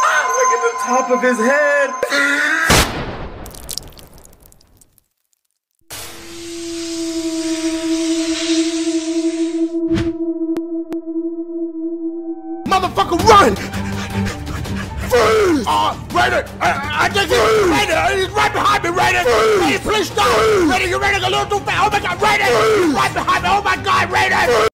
Ah, look at the top of his head. Motherfucker, run! Freeze! Uh, Raider! I, I think he's Raider! He's right behind me, Raider! Raider, please stop! Raider, you're running a little too fast! Oh my god, Raider! He's right behind me! Oh my god, Raider!